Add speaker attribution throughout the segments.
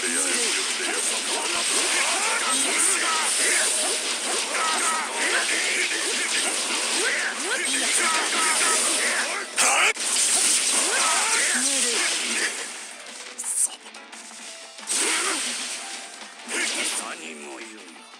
Speaker 1: 何も言うな。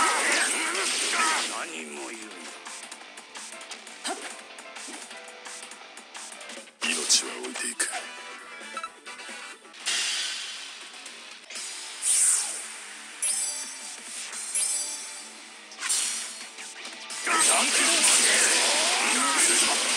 Speaker 1: 命は置いていくダンク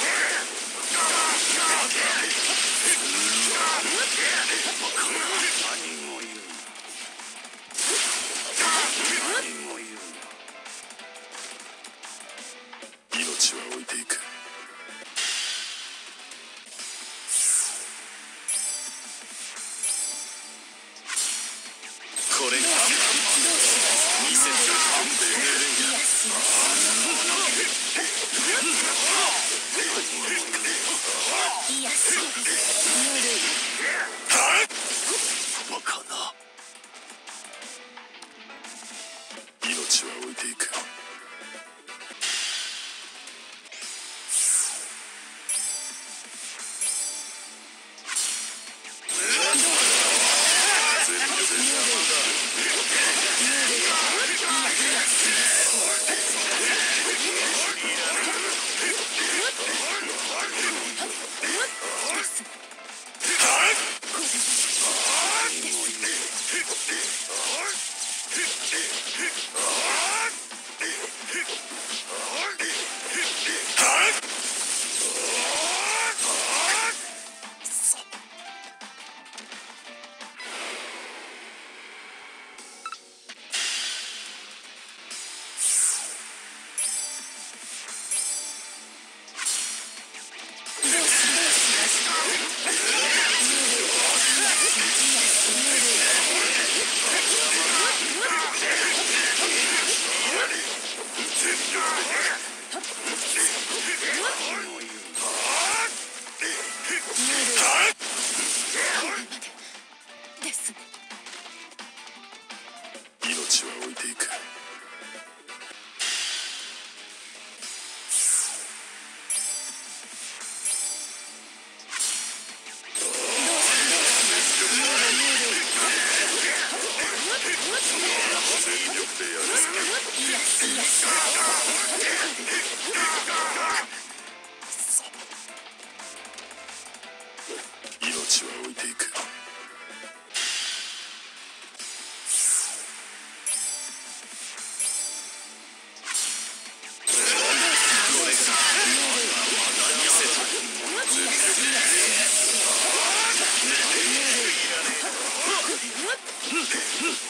Speaker 1: 命は置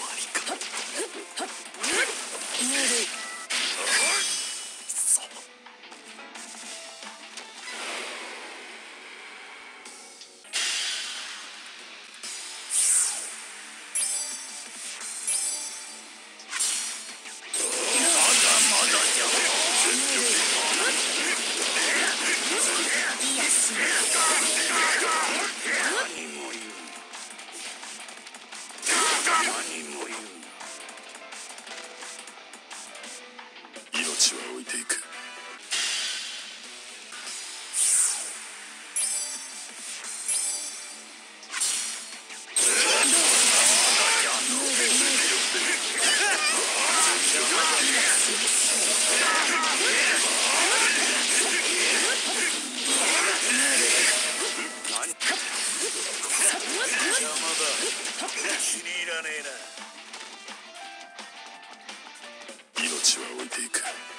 Speaker 1: 邪だ気に入らねえな命は置いていく